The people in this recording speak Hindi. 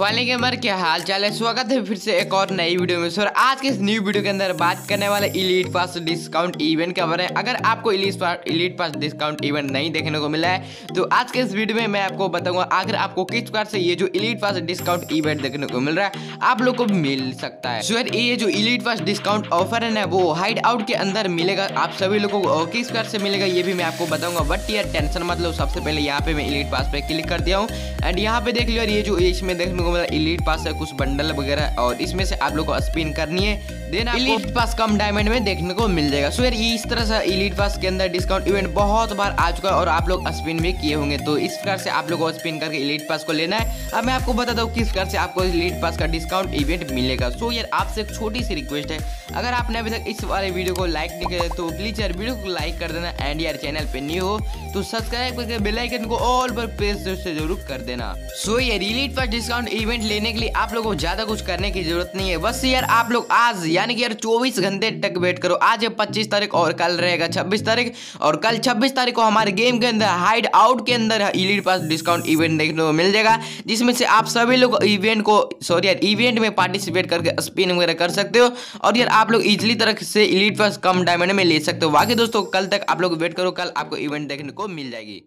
फाइनली गेमर, क्या हाल चाल है? स्वागत है फिर से एक और नई वीडियो में। सर आज के इस न्यू वीडियो के अंदर बात करने वाले इलीट पास डिस्काउंट इवेंट के बारे में। अगर आपको elite pass elite pass discount event नहीं देखने को मिला है तो आज के इस वीडियो में मैं आपको बताऊँगा, अगर आपको किस प्रकार से ये जो इलीट पास डिस्काउंट इवेंट देखने को मिल रहा है, आप लोग को मिल सकता है। सर ये जो इलीट पास डिस्काउंट ऑफ़र है ना, वो हाइड आउट के अंदर मिलेगा, आप सभी लोगों को किस प्रकार से मिलेगा, ये भी मैं आपको बताऊँगा। बट यार टेंशन मतलब सबसे पहले यहाँ पे मैं इलीट पास पे क्लिक कर दिया हूँ। एंड यहाँ पे देख लियो ये जो इसमें देखने को मिला इलीट पास है कुछ बंडल वगैरह और इसमें से आप लोग को स्पिन करनी है। देन इलीट पास कम डायमंड में देखने को मिल जाएगा। सो यार इस तरह से इलीट पास के अंदर डिस्काउंट इवेंट बहुत बार आ चुका है और आप लोग स्पिन भी किए होंगे। तो इस प्रकार से आप लोग को स्पिन करके इलीट पास को लेना है। अब मैं आपको बताता हूँ किस प्रकार से आपको इलीट पास का डिस्काउंट इवेंट मिलेगा। सो यार, आपसे एक छोटी सी रिक्वेस्ट है। अगर आपने अभी तक इस वाले वीडियो को लाइक नहीं किया तो प्लीज़ यार वीडियो को लाइक कर देना एंड यार चैनल पे न्यू हो तो सब्सक्राइब करके बेल आइकन को ऑल पर प्रेस ज़रूर कर देना। सो ये रिलीट पास डिस्काउंट इवेंट लेने के लिए आप लोगों को ज़्यादा कुछ करने की ज़रूरत नहीं है। बस यार, आप लोग आज, यानी कि यार चौबीस घंटे तक वेट करो। आज है पच्चीस तारीख और कल रहेगा छब्बीस तारीख। और कल छब्बीस तारीख को हमारे गेम के अंदर हाइड आउट के अंदर इलीट पास डिस्काउंट इवेंट देखने को मिल जाएगा, जिसमें से आप सभी लोग इवेंट को सॉरी यार इवेंट में पार्टिसिपेट करके स्पिन वगैरह कर सकते हो। और यार, आप लोग इजिली तरह से इलीट पास कम डायमंड में ले सकते हो। बाकी दोस्तों, कल तक आप लोग वेट करो, कल आपको इवेंट देखने को मिल जाएगी।